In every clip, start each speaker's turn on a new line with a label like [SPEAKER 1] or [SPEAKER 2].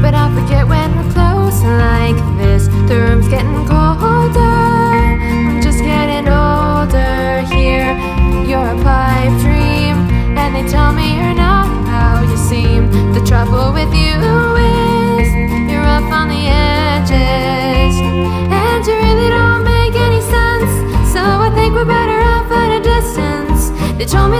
[SPEAKER 1] But I forget when we're close like this The room's getting colder. I'm just getting older here. You're a pipe dream And they tell me you're not how you seem. The trouble with you is You're up on the edges. And you really don't make any sense. So I think we're better off at a distance. They told me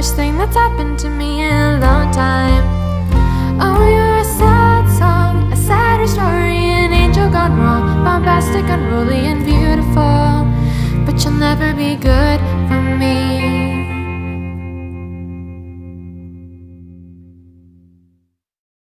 [SPEAKER 1] worst thing that's happened to me in a long time. Oh, you're a sad song, a sadder story. An angel gone wrong, bombastic, unruly and beautiful. But you'll never be good